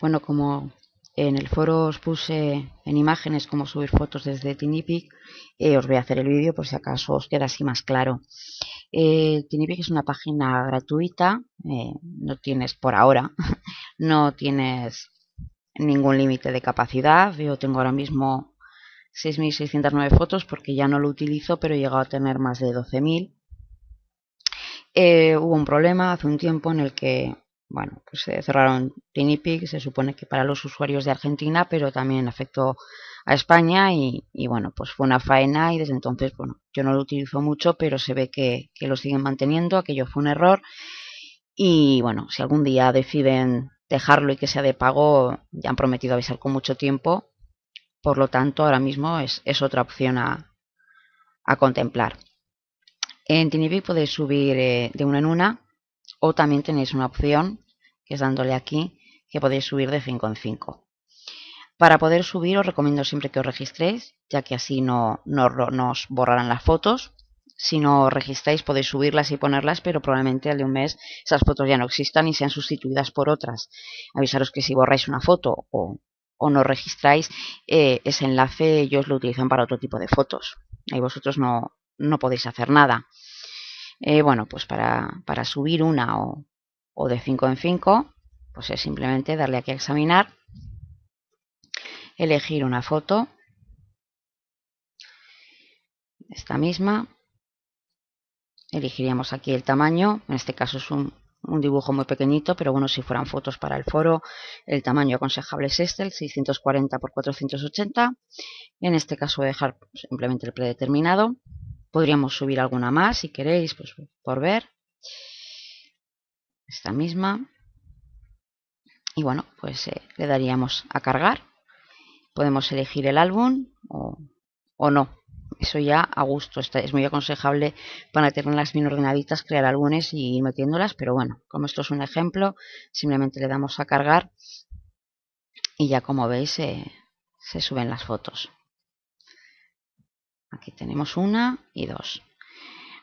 Bueno, como en el foro os puse en imágenes cómo subir fotos desde Tinipic, eh, os voy a hacer el vídeo por si acaso os queda así más claro. Eh, es una página gratuita, eh, no tienes por ahora, no tienes ningún límite de capacidad. Yo tengo ahora mismo 6.609 fotos porque ya no lo utilizo, pero he llegado a tener más de 12.000. hubo un problema hace un tiempo en el que bueno, pues se cerraron Tinipic, se supone que para los usuarios de Argentina, pero también afectó a España y, bueno, pues fue una faena y desde entonces, bueno, yo no lo utilizo mucho, pero se ve que, lo siguen manteniendo, aquello fue un error. Y bueno, si algún día deciden dejarlo y que sea de pago, ya han prometido avisar con mucho tiempo, por lo tanto ahora mismo es, otra opción a, contemplar. En Tinipic podéis subir eh, de una en una o también tenéis una opción que es dándole aquí que podéis subir de 5 en 5. Para poder subir os recomiendo siempre que os registréis, ya que así no, no, os borrarán las fotos. Si no registráis podéis subirlas y ponerlas, pero probablemente al de un mes esas fotos ya no existan y sean sustituidas por otras. Avisaros que si borráis una foto o, o no registráis, eh, ese enlace ellos lo utilizan para otro tipo de fotos. Ahí vosotros no, no podéis hacer nada. Eh, bueno, pues para, para subir una o, o de 5 en 5, pues es simplemente darle aquí a examinar, elegir una foto, esta misma, elegiríamos aquí el tamaño, en este caso es un, dibujo muy pequeñito, pero bueno, si fueran fotos para el foro, el tamaño aconsejable es este, el 640 x 480. En este caso voy a dejar simplemente el predeterminado. Podríamos subir alguna más si queréis, pues por ver. Esta misma. Y bueno pues eh, le daríamos a cargar. Podemos elegir el álbum o, no. Eso ya a gusto. Es muy aconsejable para tenerlas bien ordenaditas crear álbumes y ir metiéndolas pero bueno como esto es un ejemplo simplemente le damos a cargar y ya como veis eh, se suben las fotos aquí tenemos una y dos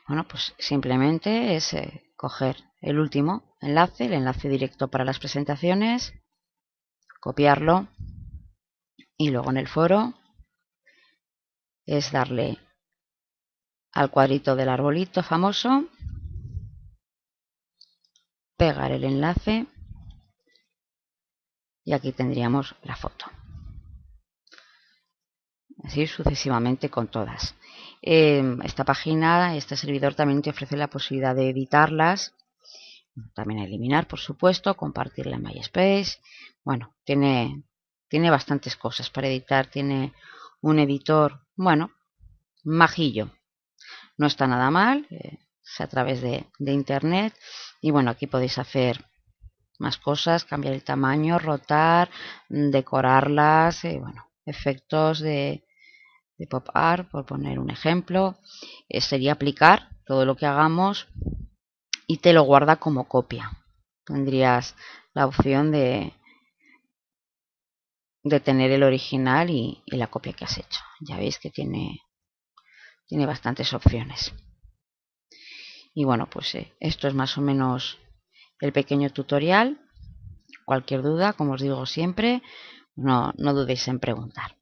bueno pues simplemente es eh, coger el último enlace, el enlace directo para las presentaciones, copiarlo y luego en el foro es darle al cuadrito del arbolito famoso, pegar el enlace y aquí tendríamos la foto. Así sucesivamente con todas. Em, esta página, este servidor también te ofrece la posibilidad de editarlas, también eliminar, por supuesto, compartirla en MySpace. Bueno, tiene, tiene bastantes cosas para editar, tiene un editor, bueno, majillo. No está nada mal, eh, es a través de, internet. Y bueno, aquí podéis hacer más cosas, cambiar el tamaño, rotar, decorarlas, eh, bueno, efectos de, de pop art, por poner un ejemplo, eh, sería aplicar todo lo que hagamos y te lo guarda como copia. Tendrías la opción de, de tener el original y, la copia que has hecho. Ya veis que tiene, tiene bastantes opciones. Y bueno, pues eh, esto es más o menos el pequeño tutorial. Cualquier duda, como os digo siempre, no, no dudéis en preguntar.